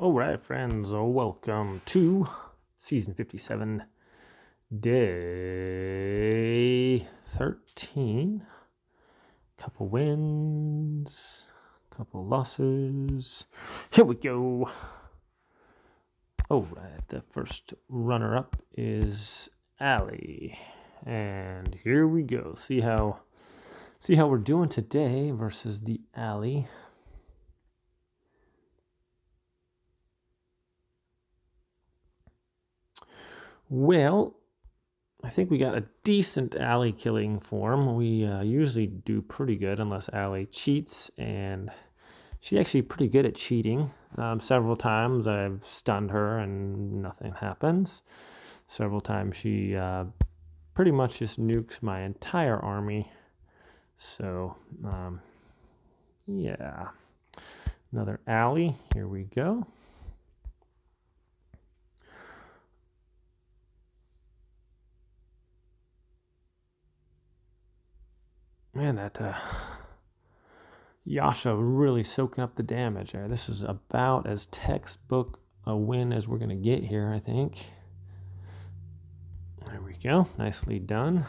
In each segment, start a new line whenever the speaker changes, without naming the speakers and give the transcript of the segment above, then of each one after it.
All right, friends, uh, welcome to season 57, day 13. Couple wins, couple losses. Here we go. All right, the first runner up is Aly. And here we go. See how see how we're doing today versus the Aly. Well, I think we got a decent Aly killing form. We uh, usually do pretty good unless Aly cheats, and she's actually pretty good at cheating. Um, several times I've stunned her and nothing happens. Several times she uh, pretty much just nukes my entire army. So, um, yeah. Another Aly. Here we go. Man, that uh, Yasha really soaking up the damage there. This is about as textbook a win as we're going to get here, I think. There we go. Nicely done.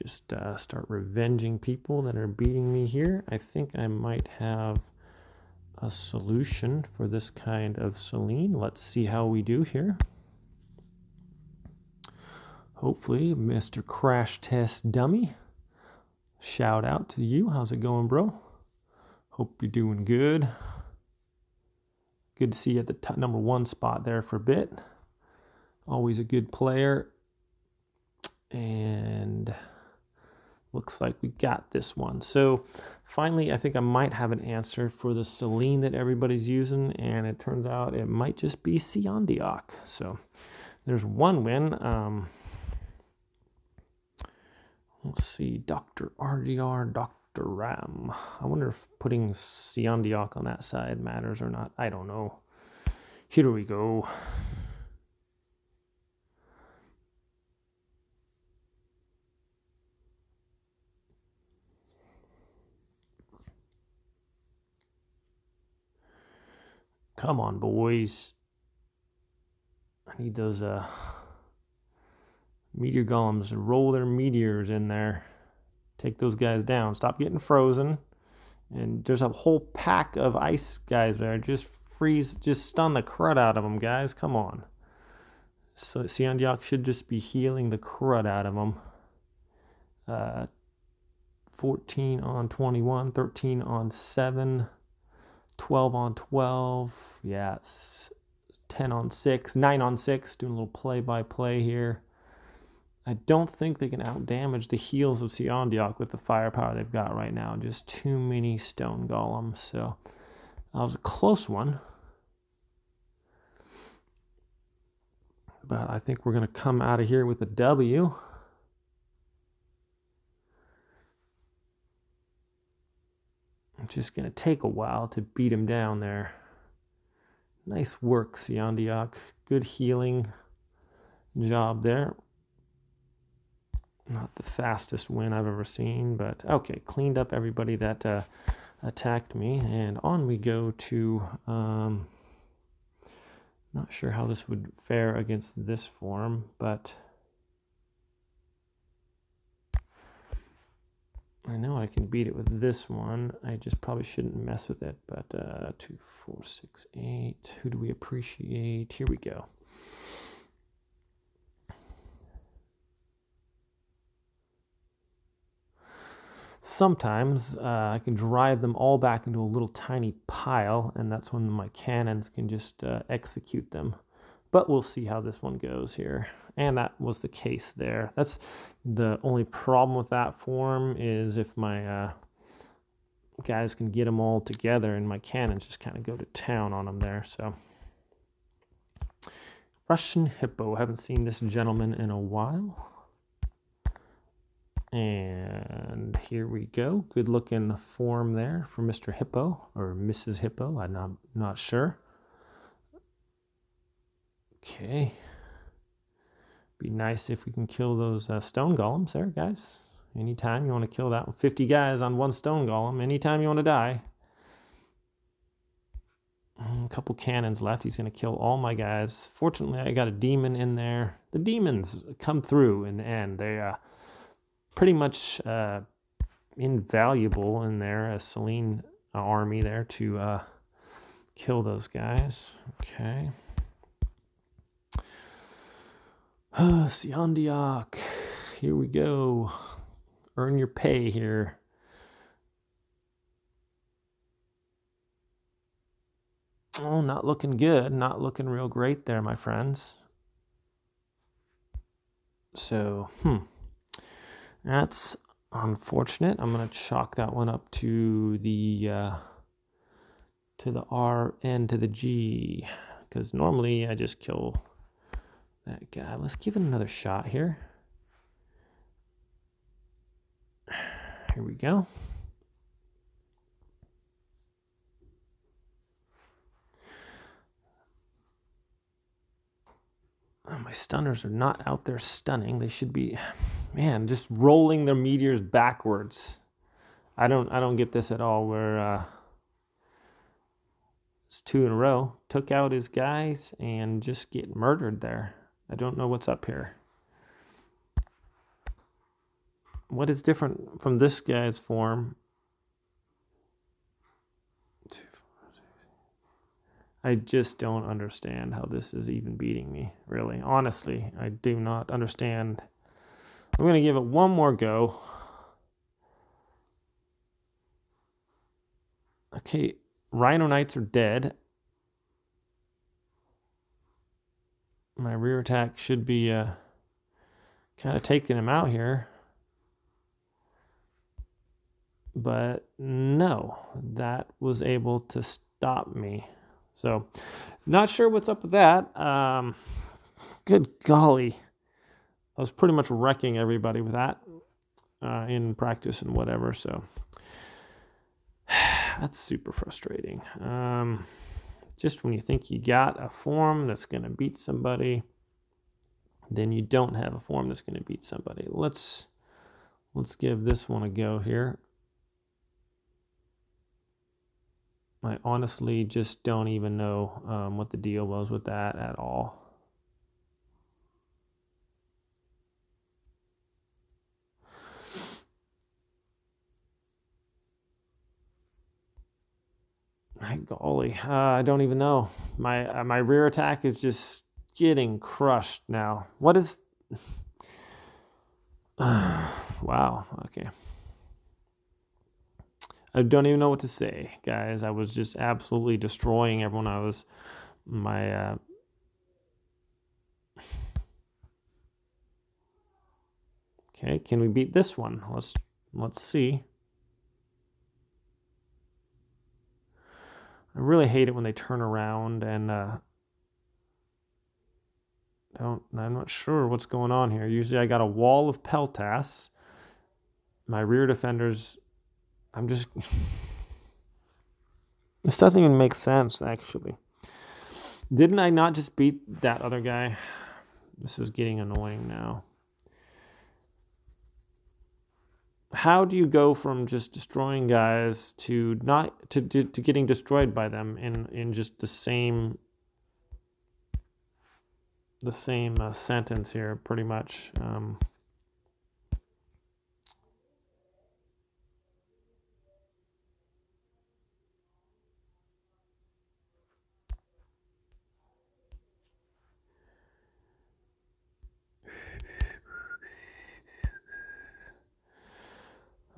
Just uh, start revenging people that are beating me here. I think I might have a solution for this kind of Selene. Let's see how we do here. Hopefully, Mr. Crash Test Dummy. Shout out to you. How's it going, bro? Hope you're doing good. Good to see you at the number one spot there for a bit. Always a good player. And looks like we got this one. So finally, I think I might have an answer for the Selene that everybody's using. And it turns out it might just be Seondeok. So there's one win. Um, Let's see, Dr. RGR, Dr. Ram. I wonder if putting Seondeok on that side matters or not. I don't know. Here we go. Come on, boys. I need those uh meteor golems roll their meteors in there. Take those guys down. Stop getting frozen. And there's a whole pack of ice guys there. Just freeze just stun the crud out of them guys. Come on. So Seondeok should just be healing the crud out of them uh, 14 on 21 13 on 7 12 on 12 yes. 10 on 6 9 on 6 doing a little play by play here I don't think they can outdamage the heels of Seondeok with the firepower they've got right now. Just too many stone golems. So that was a close one. But I think we're going to come out of here with a W. It's just going to take a while to beat him down there. Nice work, Seondeok. Good healing job there not the fastest win I've ever seen, but okay, cleaned up everybody that uh, attacked me, and on we go to. Um, not sure how this would fare against this form, but I know I can beat it with this one. I just probably shouldn't mess with it, but uh, two, four, six, eight. Who do we appreciate? Here we go. Sometimes uh, I can drive them all back into a little tiny pile, and that's when my cannons can just uh, execute them. But we'll see how this one goes here. And that was the case there. That's the only problem with that form is if my uh, guys can get them all together and my cannons just kind of go to town on them there. So Russian Hippo. Haven't seen this gentleman in a while. And here we go. Good looking form there for Mr. Hippo or Mrs. Hippo. I'm not, not sure. Okay. Be nice if we can kill those uh, stone golems there, guys. Anytime you want to kill that 50 guys on one stone golem, anytime you want to die. A couple cannons left. He's going to kill all my guys. Fortunately, I got a demon in there. The demons come through in the end. They uh, pretty much uh, invaluable in there, a Selene army there to uh, kill those guys. Okay. Uh. Here we go. Earn your pay here. Oh, not looking good. Not looking real great there, my friends. So, hmm. That's unfortunate. I'm going to chalk that one up to the uh, to the R and to the G because normally I just kill that guy. Let's give it another shot here. Here we go. My stunners are not out there stunning. They should be, man, just rolling their meteors backwards. I don't, I don't get this at all. Where uh, it's two in a row, took out his guys and just get murdered there. I don't know what's up here. What is different from this guy's form I just don't understand how this is even beating me, really. Honestly, I do not understand. I'm going to give it one more go. Okay, Rhino Knights are dead. My rear attack should be uh, kind of taking him out here. But no, that was able to stop me. So, not sure what's up with that. Um, good golly. I was pretty much wrecking everybody with that uh, in practice and whatever. So, that's super frustrating. Um, just when you think you got a form that's going to beat somebody, then you don't have a form that's going to beat somebody. Let's let's give this one a go here. I honestly just don't even know um, what the deal was with that at all. My golly, uh, I don't even know. My uh, my rear attack is just getting crushed now. What is? wow. Okay. I don't even know what to say, guys. I was just absolutely destroying everyone. I was my uh, Okay, can we beat this one? Let's let's see. I really hate it when they turn around and uh, don't. I'm not sure what's going on here. Usually, I got a wall of Peltas. My rear defenders I'm just. this doesn't even make sense, actually. Didn't I not just beat that other guy? This is getting annoying now. How do you go from just destroying guys to not to, to, to getting destroyed by them in in just the same the same uh, sentence here, pretty much? Um,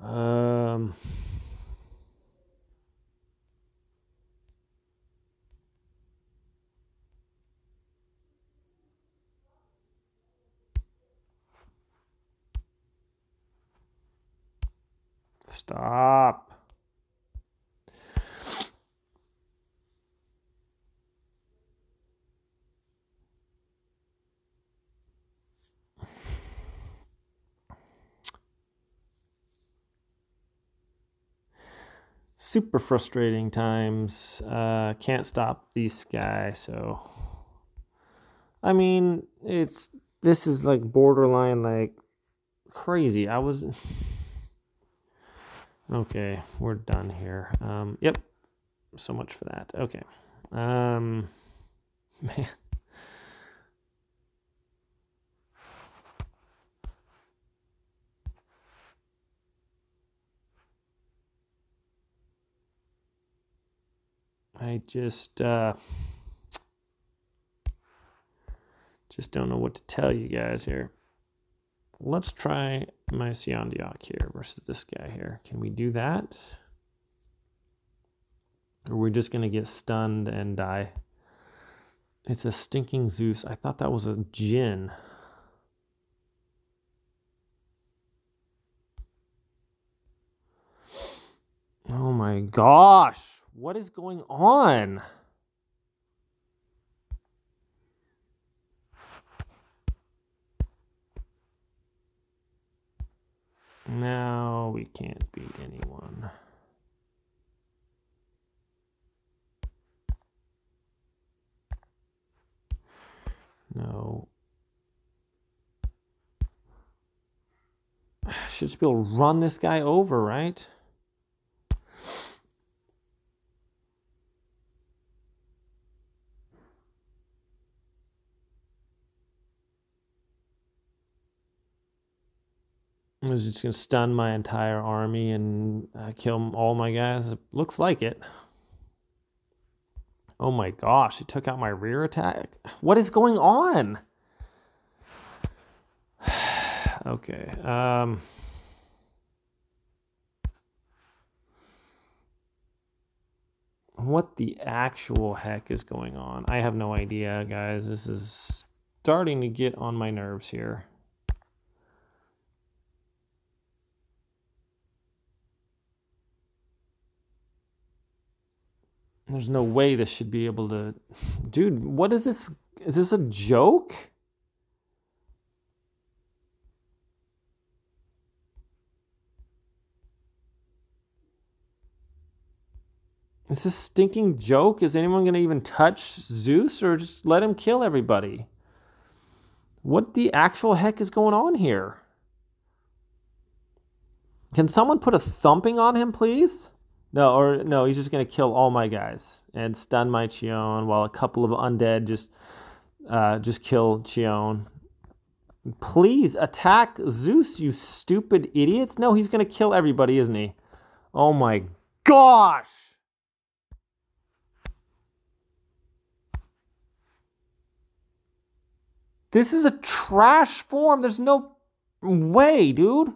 Um, stop. Super frustrating times. Uh, can't stop these guys, so I mean, it's this is like borderline like crazy. I was okay. We're done here. Um, yep. So much for that. Okay. Um, man. I just uh, just don't know what to tell you guys here. Let's try my Seondeok here versus this guy here. Can we do that? Or we're just going to get stunned and die. It's a stinking Zeus. I thought that was a Jhin. Oh my gosh. What is going on? No, we can't beat anyone. No. Should just be able to run this guy over, right? Was just going to stun my entire army and uh, kill all my guys. It looks like it. Oh my gosh, it took out my rear attack. What is going on? okay. Um What the actual heck is going on? I have no idea, guys. This is starting to get on my nerves here. There's no way this should be able to. Dude, what is this? Is this a joke? Is this stinking joke? Is anyone going to even touch Zeus or just let him kill everybody? What the actual heck is going on here? Can someone put a thumping on him, please? No, or no, he's just gonna kill all my guys and stun my Xion while a couple of undead just uh, just kill Xion. Please attack Zeus, you stupid idiots. No, he's gonna kill everybody, isn't he? Oh my gosh! This is a trash form. There's no way, dude.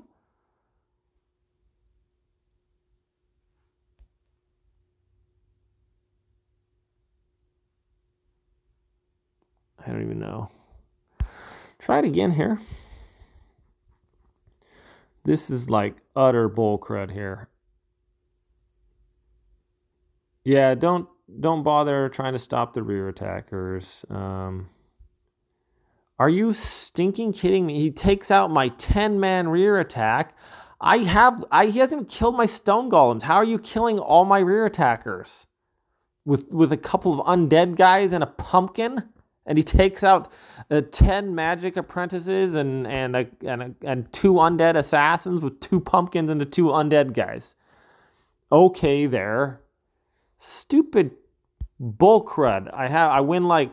I don't even know. Try it again here. This is like utter bull crud here. Yeah, don't don't bother trying to stop the rear attackers. Um, are you stinking kidding me? He takes out my 10 man rear attack. I have I he hasn't killed my stone golems. How are you killing all my rear attackers? With with a couple of undead guys and a pumpkin? And he takes out uh, 10 magic apprentices and and a, and, a, and two undead assassins with two pumpkins and the two undead guys. Okay, there. Stupid bull crud. I have I win like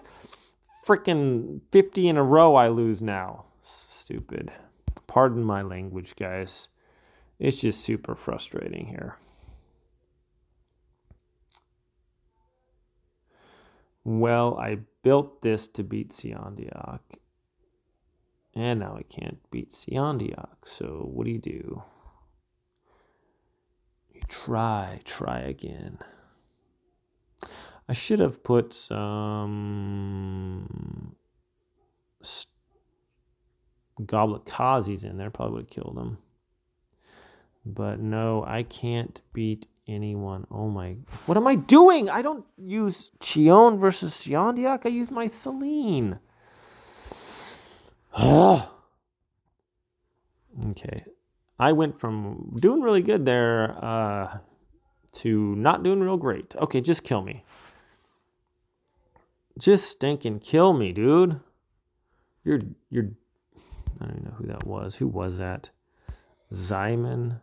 freaking 50 in a row I lose now. Stupid. Pardon my language, guys. It's just super frustrating here. Well, I built this to beat Seondeok. And now I can't beat Seondeok. So what do you do? You try, try again. I should have put some Goblet Khazis in there. Probably would have killed them. But no, I can't beat anyone. Oh my. What am I doing? I don't use Xion versus Seondeok. I use my Selene. okay. I went from doing really good there uh, to not doing real great. Okay, just kill me. Just stinking kill me, dude. You're you're I don't even know who that was. Who was that? Zyman.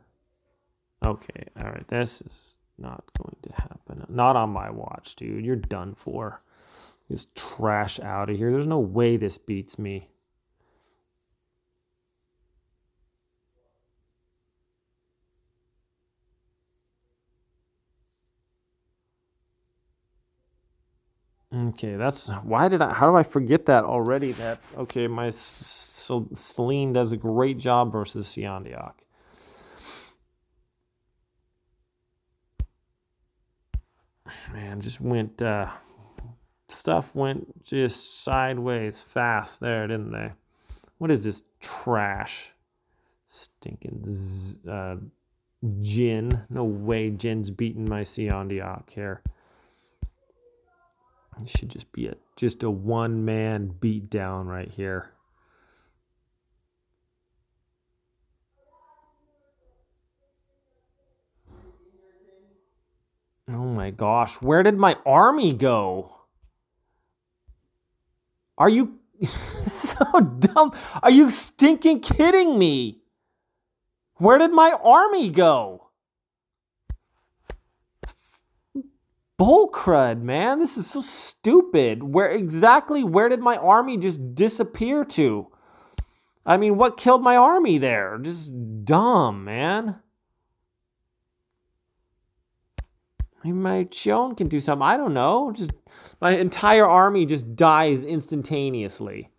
Okay, all right, this is not going to happen. Not on my watch, dude. You're done for. This trash out of here. There's no way this beats me. Okay, that's why did I? How do I forget that already? That okay, my Selene does a great job versus Seondeok. Man, just went uh, stuff went just sideways fast there, didn't they? What is this trash? Stinking uh, Jin. No way Jin's beating my Seondeok here. It should just be a just a one man beat down right here. Oh my gosh, where did my army go? Are you so dumb? Are you stinking kidding me? Where did my army go? bull crud, man. This is so stupid. Where exactly where did my army just disappear to? I mean, what killed my army there? Just dumb, man. Maybe my Chion can do something. I don't know. Just my entire army just dies instantaneously.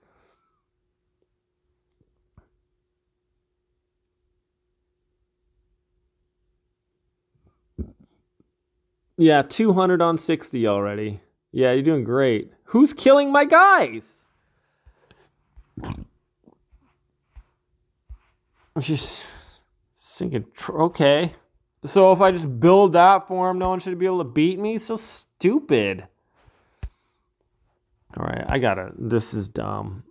Yeah, 200 on 60 already. Yeah, you're doing great. Who's killing my guys? Just thinking, okay. So if I just build that for him, no one should be able to beat me? So stupid. All right, I gotta, this is dumb.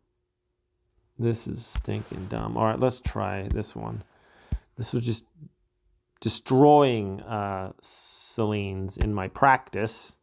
This is stinking dumb. All right, let's try this one. This was just destroying uh, Selene's in my practice.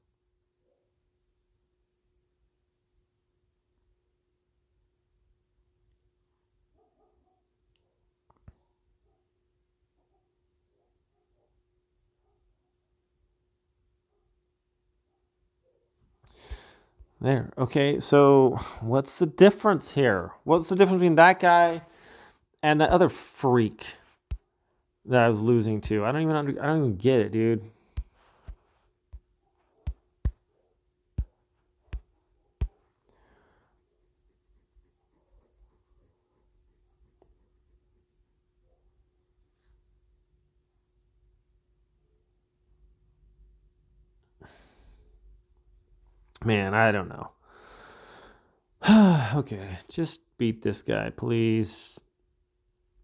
There. Okay, so what's the difference here? What's the difference between that guy and that other freak? that I was losing to. I don't even under, I don't even get it, dude. Man, I don't know. okay, just beat this guy, please.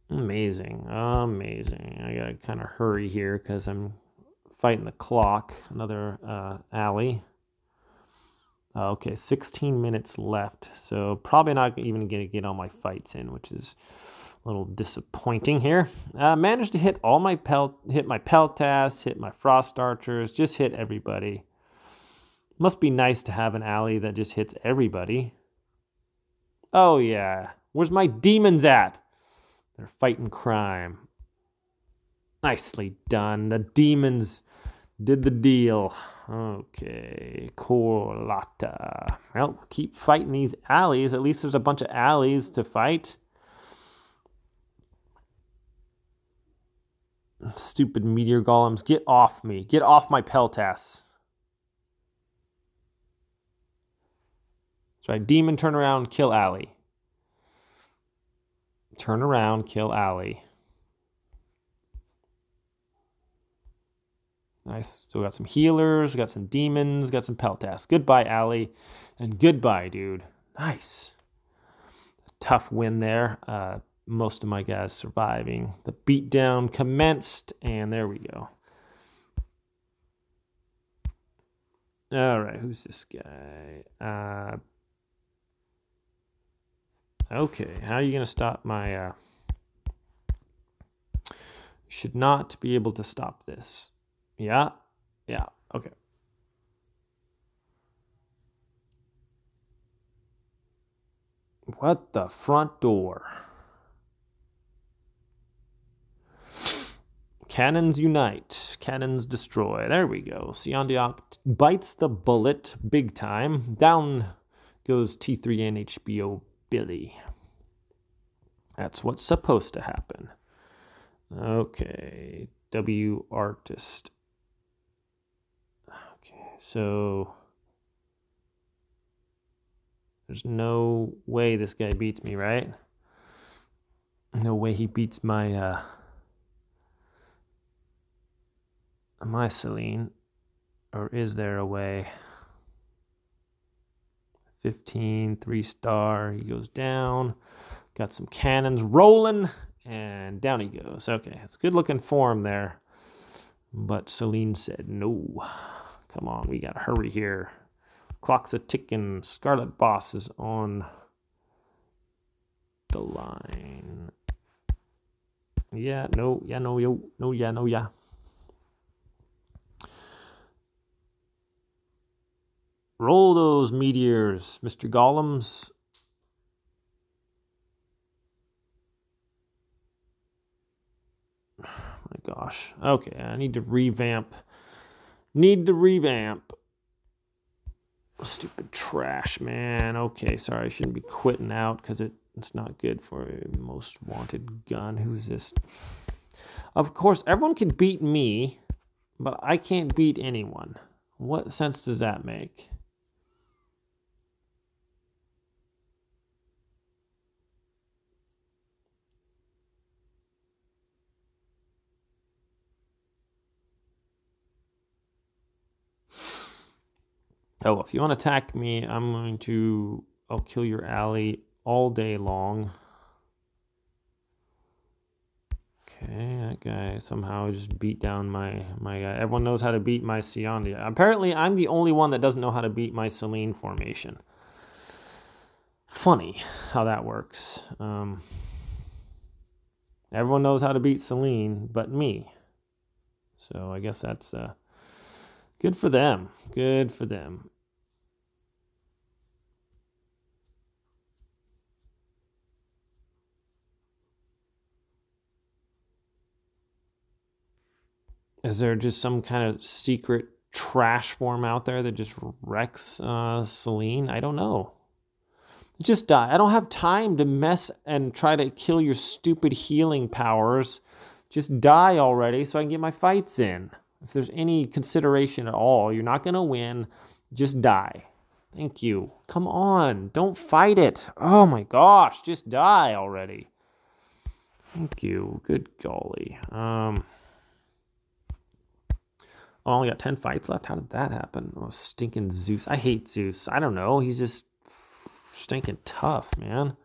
Amazing, amazing. I gotta kind of hurry here because I'm fighting the clock. Another uh, alley. Uh, okay, 16 minutes left, so probably not even gonna get all my fights in, which is a little disappointing here. Uh, managed to hit all my pelt, hit my peltas, hit my frost archers, just hit everybody. Must be nice to have an alley that just hits everybody. Oh yeah, where's my demons at? They're fighting crime. Nicely done. The demons did the deal. Okay, Corlata. Well, keep fighting these alleys. At least there's a bunch of alleys to fight. Stupid meteor golems. Get off me. Get off my Peltas. That's right. Demon, turn around, kill Aly. Turn around, kill Aly. Nice. So we got some healers, got some demons, got some Peltas. Goodbye, Aly. And goodbye, dude. Nice. Tough win there. Uh, most of my guys surviving. The beatdown commenced, and there we go. All right, who's this guy? Uh, Okay, how are you going to stop my... Uh... Should not be able to stop this. Yeah, yeah, okay. What the front door? Cannons unite. Cannons destroy. There we go. Seondeok bites the bullet big time. Down goes T3N HBO Billy. That's what's supposed to happen. Okay. W artist. Okay, so there's no way this guy beats me, right? No way he beats my uh my Selene. Or is there a way? 15, three star. He goes down. Got some cannons rolling. And down he goes. Okay, it's good looking form there. But Selene said, no. Come on, we got to hurry here. Clock's a ticking. Scarlet Boss is on the line. Yeah, no, yeah, no, yo, no, yeah, no, yeah. Roll those meteors, Mr. Golems. my gosh. Okay, I need to revamp. Need to revamp. Stupid trash, man. Okay, sorry, I shouldn't be quitting out because it, it's not good for a most wanted gun. Who's this? Of course, everyone can beat me, but I can't beat anyone. What sense does that make? Oh, if you want to attack me, I'm going to... I'll kill your ally all day long. Okay, that guy somehow just beat down my, my guy. Everyone knows how to beat my Siondia. Apparently, I'm the only one that doesn't know how to beat my Selene formation. Funny how that works. Um, everyone knows how to beat Selene, but me. So I guess that's uh, good for them. Good for them. Is there just some kind of secret trash form out there that just wrecks uh, Selene? I don't know. Just die. I don't have time to mess and try to kill your stupid healing powers. Just die already so I can get my fights in. If there's any consideration at all, you're not going to win. Just die. Thank you. Come on. Don't fight it. Oh my gosh. Just die already. Thank you. Good golly. Um. Oh, only got 10 fights left. How did that happen? Oh, stinking Zeus. I hate Zeus. I don't know. He's just stinking tough, man.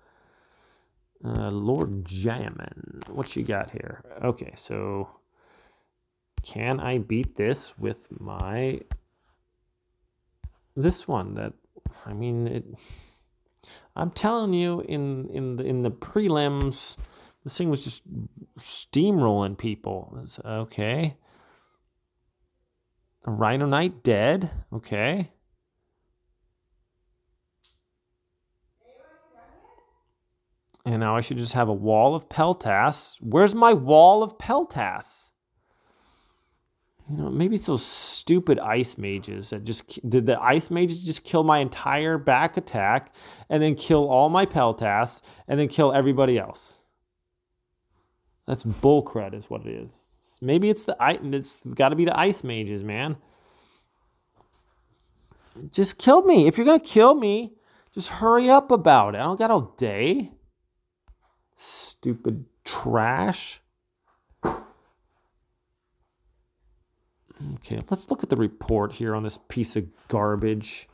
Uh, Lord Jammin. What you got here? Okay, so can I beat this with my this one that I mean it I'm telling you in in the in the prelims this thing was just steamrolling people. Okay. Rhino Knight dead. Okay. And now I should just have a wall of Peltasts. Where's my wall of Peltasts? You know, maybe those stupid ice mages that just did the ice mages just kill my entire back attack and then kill all my Peltasts and then kill everybody else. That's bull bullcrud, is what it is. Maybe it's the it's got to be the ice mages, man. Just kill me. If you're gonna kill me, just hurry up about it. I don't got all day. Stupid trash. Okay, let's look at the report here on this piece of garbage.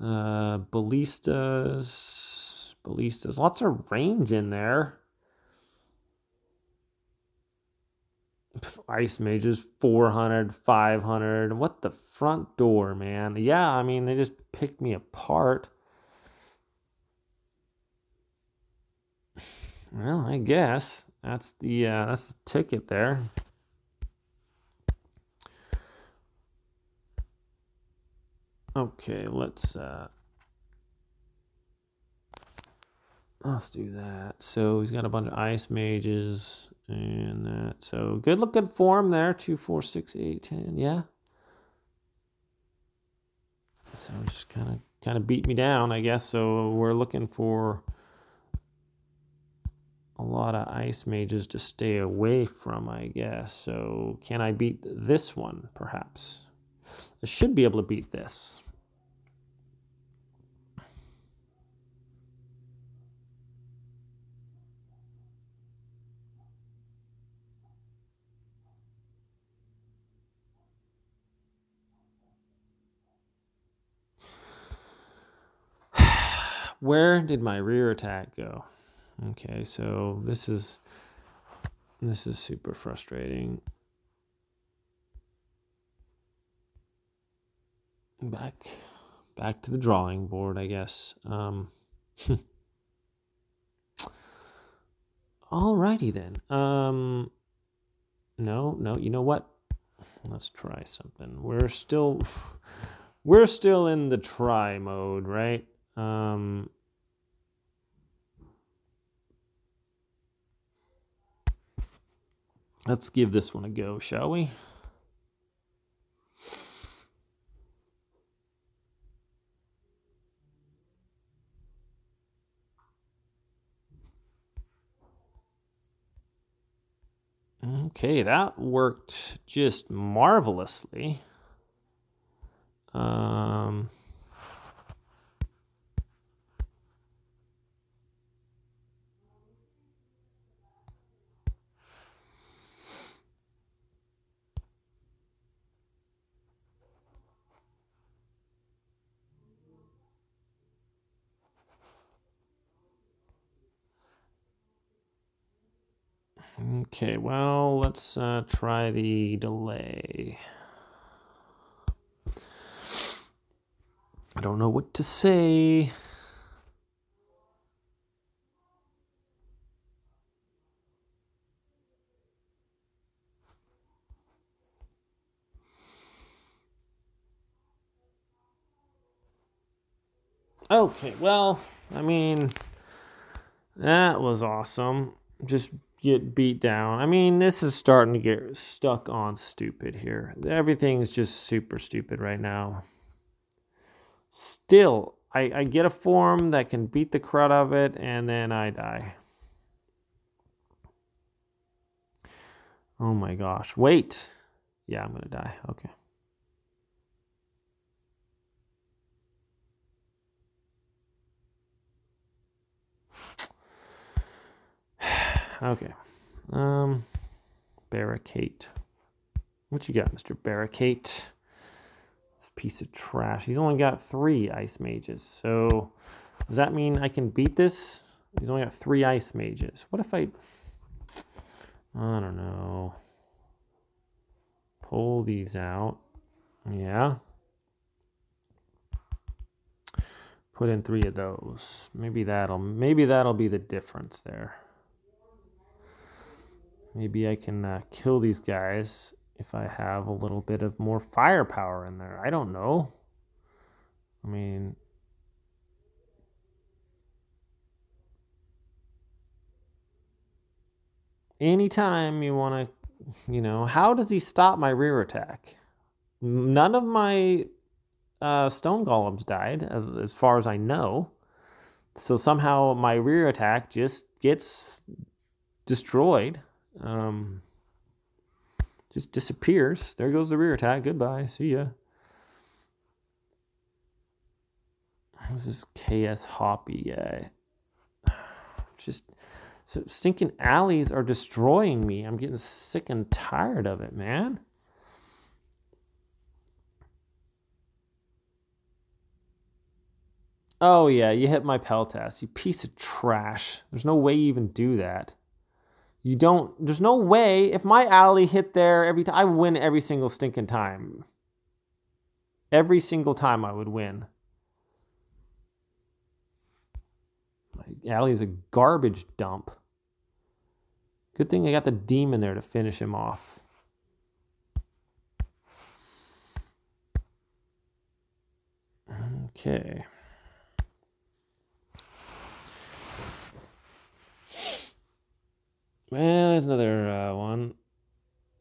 Uh, ballistas, ballistas, lots of range in there. Ice Mages 400, 500. What the front door, man? Yeah, I mean, they just picked me apart. Well, I guess that's the uh, that's the ticket there. Okay, let's uh Let's do that. So he's got a bunch of ice mages and that. So good looking form there. Two, four, six, eight, ten. Yeah. So just kind of kind of beat me down, I guess. So we're looking for a lot of ice mages to stay away from, I guess. So can I beat this one, perhaps? I should be able to beat this. Where did my rear attack go? Okay, so this is this is super frustrating. Back back to the drawing board, I guess. Um Alrighty then. Um no, no, you know what? Let's try something. We're still we're still in the try mode, right? Um, let's give this one a go, shall we? Okay, that worked just marvelously. Um, Okay, well, let's uh, try the delay. I don't know what to say. Okay, well, I mean, that was awesome. Just get beat down. I mean, this is starting to get stuck on stupid here. Everything's just super stupid right now. Still, I, I get a form that can beat the crud of it, and then I die. Oh my gosh. Wait. Yeah, I'm going to die. Okay. Okay. Um, barricade. What you got, Mr. Barricade? This piece of trash. He's only got three ice mages. So does that mean I can beat this? He's only got three ice mages. What if I... I don't know. Pull these out. Yeah. Put in three of those. Maybe that'll maybe that'll be the difference there. Maybe I can uh, kill these guys if I have a little bit of more firepower in there. I don't know. I mean, anytime you want to, you know, how does he stop my rear attack? None of my uh, stone golems died, as, as far as I know. So somehow my rear attack just gets destroyed um, just disappears. There goes the rear attack. Goodbye. See ya. Who's this KS Hoppy guy? Just so stinking alleys are destroying me. I'm getting sick and tired of it, man. Oh yeah, you hit my Peltas, you piece of trash. There's no way you even do that. You don't, there's no way, if my alley hit there every time, I win every single stinking time. Every single time I would win. My alley is a garbage dump. Good thing I got the demon there to finish him off. Well, there's another uh, one.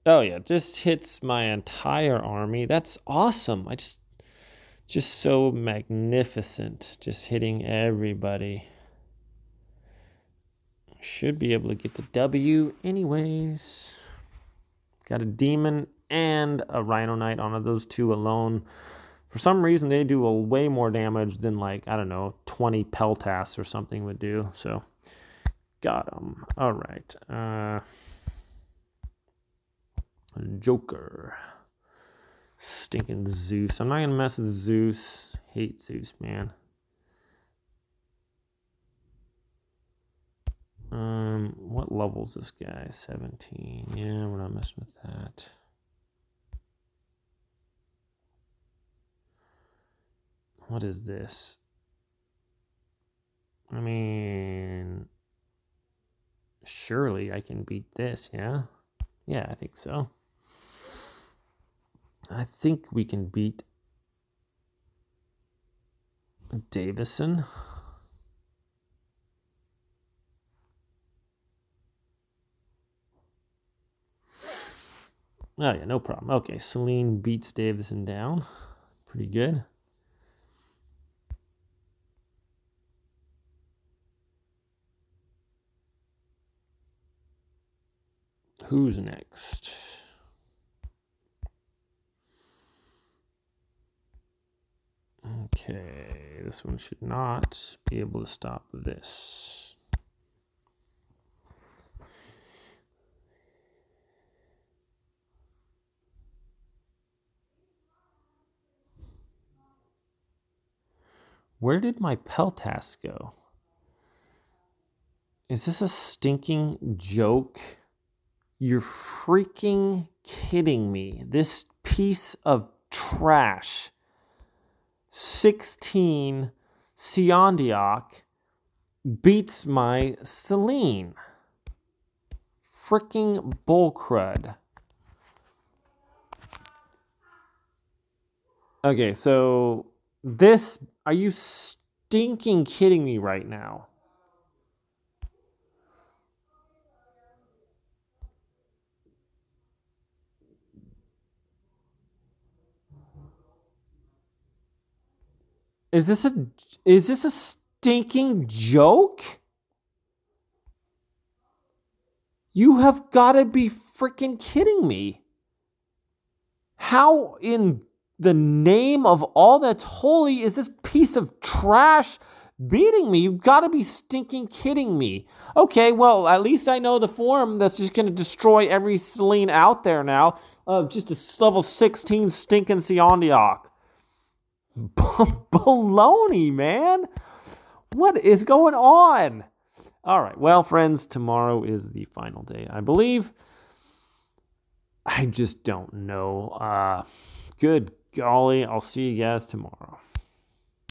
Oh yeah, just hits my entire army. That's awesome. I just just so magnificent. Just hitting everybody. Should be able to get the W anyways. Got a demon and a rhino knight on those two alone. For some reason, they do a way more damage than like I don't know, 20 Peltas or something would do. So, got him. All right. Uh, Joker. Stinking Zeus. I'm not gonna mess with Zeus. Hate Zeus, man. Um, what level's this guy? 17. Yeah, we're not messing with that. What is this? I mean, surely I can beat this, yeah? Yeah, I think so. I think we can beat Davison. Oh, yeah, no problem. Okay, Selene beats Davison down. Pretty good. Who's next? Okay, this one should not be able to stop this. Where did my Peltas go? Is this a stinking joke? You're freaking kidding me. This piece of trash. 16 Seondeok beats my Selene. Freaking bullcrud. Okay, so this, are you stinking kidding me right now? Is this a is this a stinking joke? You have got to be freaking kidding me. How in the name of all that's holy is this piece of trash beating me? You've got to be stinking kidding me. Okay, well, at least I know the form that's just going to destroy every Selene out there now of just a level 16 stinking Seondeok. Baloney, man. What is going on? All right. Well, friends, tomorrow is the final day, I believe. I just don't know. Uh, good golly. I'll see you guys tomorrow.